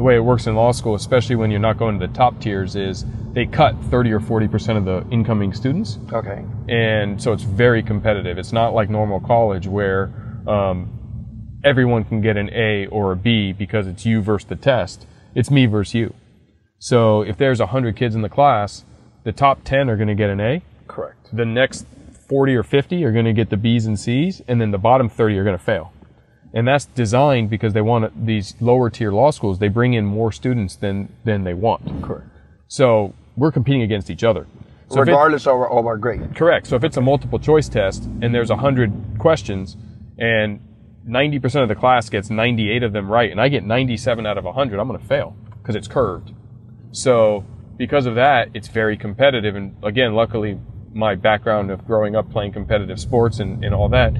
the way it works in law school, especially when you're not going to the top tiers, is they cut 30 or 40 percent of the incoming students, Okay. and so it's very competitive. It's not like normal college where um, everyone can get an A or a B because it's you versus the test. It's me versus you. So if there's 100 kids in the class, the top 10 are going to get an A. Correct. The next 40 or 50 are going to get the B's and C's, and then the bottom 30 are going to fail. And that's designed because they want these lower tier law schools. They bring in more students than than they want. Correct. So we're competing against each other. So if it- Regardless of our, of our grade. Correct. So if it's a multiple choice test and there's 100 questions and 90% of the class gets 98 of them right and I get 97 out of 100, I'm going to fail because it's curved. So because of that, it's very competitive. And again, luckily, my background of growing up playing competitive sports and, and all that,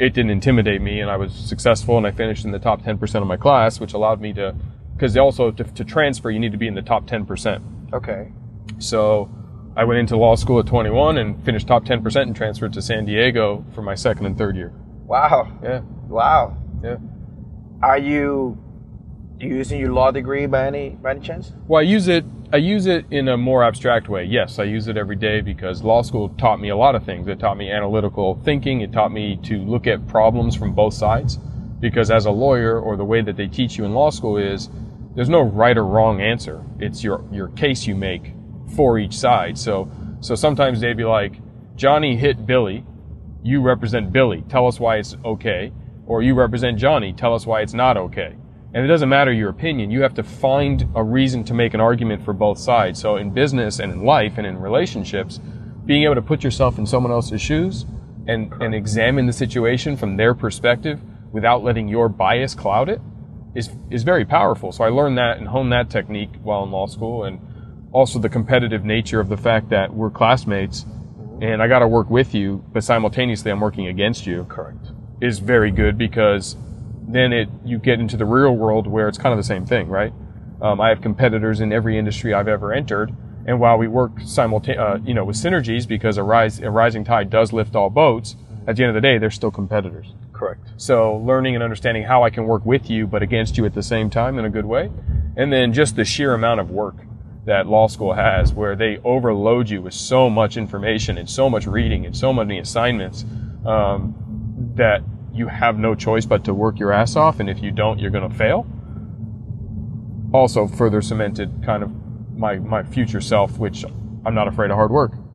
it didn't intimidate me and I was successful and I finished in the top 10% of my class, which allowed me to, because also to, to transfer, you need to be in the top 10%. Okay. So I went into law school at 21 and finished top 10% and transferred to San Diego for my second and third year. Wow. Yeah, Wow. yeah. Are you using your law degree by any by any chance? Well, I use it. I use it in a more abstract way. Yes, I use it every day because law school taught me a lot of things. It taught me analytical thinking. It taught me to look at problems from both sides. Because as a lawyer, or the way that they teach you in law school is, there's no right or wrong answer. It's your your case you make for each side. So so sometimes they'd be like, Johnny hit Billy. You represent Billy. Tell us why it's okay. Or you represent Johnny. Tell us why it's not okay. And it doesn't matter your opinion. You have to find a reason to make an argument for both sides. So in business and in life and in relationships, being able to put yourself in someone else's shoes and, and examine the situation from their perspective without letting your bias cloud it is, is very powerful. So I learned that and honed that technique while in law school and also the competitive nature of the fact that we're classmates and I got to work with you, but simultaneously I'm working against you Correct. is very good because then it you get into the real world where it's kind of the same thing, right? Um, I have competitors in every industry I've ever entered, and while we work simulta- uh, you know, with synergies because a, rise, a rising tide does lift all boats, at the end of the day, they're still competitors. Correct. So learning and understanding how I can work with you but against you at the same time in a good way, and then just the sheer amount of work that law school has, where they overload you with so much information and so much reading and so many assignments um, that you have no choice but to work your ass off, and if you don't, you're going to fail. Also, further cemented kind of my my future self, which I'm not afraid of hard work.